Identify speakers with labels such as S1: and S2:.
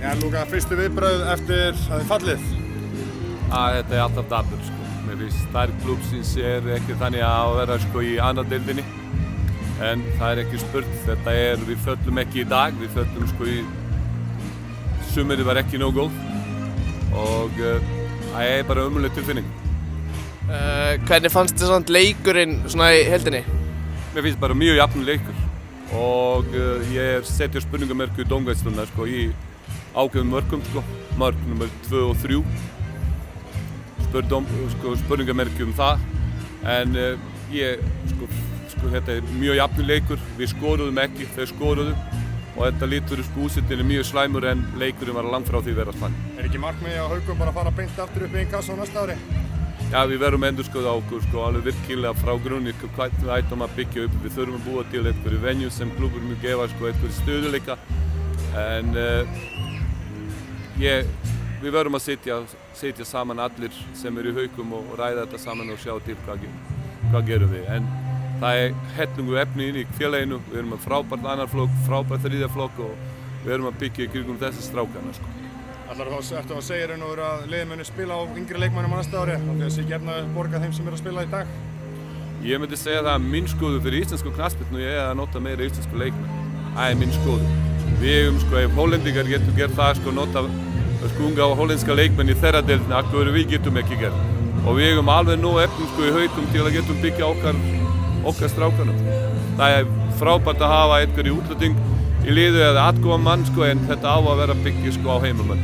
S1: Já, Lúka, fyrstu viðbröð eftir að þið fallið?
S2: að þetta er alltaf dabur sko. Mér finnst stærk klúpsins er ekki þannig að vera sko í annar deildinni en það er ekki spurt, þetta er, við föllum ekki í dag, við föllum sko í sumerið var ekki nóg góð og uh, það er bara umulig tilfinning.
S3: Uh, hvernig fannst þið svona leikurinn svona í heldinni?
S2: Mér finnst bara mjög jafn leikur og uh, ég setja spurningamerku í dóngæslunar sko í ákveðum mörgum sko, mörg nr. 2 og 3 spurdum, sko, spurningamerki um það en uh, ég, sko, sko, þetta er mjög jafn leikur, við skoruðum ekki, þau skoruðu og þetta lítur sko úsittinni mjög slæmur en leikurinn var langt frá því að vera slæm.
S1: Er ekki markmiði á haugum bara að fara beint aftur upp í einn kassa á næsta ári?
S2: Já, við verðum endur skoða okkur sko alveg virkilega frá grunni hvað við ætlum að byggja upp. Við þurfum að búa til einhverju venju sem klubur mjög gefa sko einhverju stöðuleika en uh, ég, við verðum að setja, setja saman allir sem eru í haugum og, ræða þetta saman og sjá til hvað, hvað gerum við. En það er hellungu efni inn í félaginu, við erum að frábært annar flokk, frábært þriðja flokk og við erum að byggja í kringum þessi strákana sko.
S1: Ætlar þú eftir að segja raun og veru að liðið muni spila á yngri leikmannum á næsta ári að sé gefna borga þeim sem eru að spila í dag?
S2: Ég myndi segja það að minn skoðu fyrir íslensku knaspinu er að nota meira íslensku leikmenn. Það er minn skoðu. Við hefum sko, ef hollendingar getum gert það sko, nota sko unga hollenska leikmenn í þeirra deildin, akkur við getum ekki gert. Og við hefum alveg nóg efnum sko í hautum til að getum byggja okkar, okkar strákanum. Það er frábært að hafa einhver í útlæting í liðu eða atkoma mann sko en þetta á að vera byggja sko á heimilmann.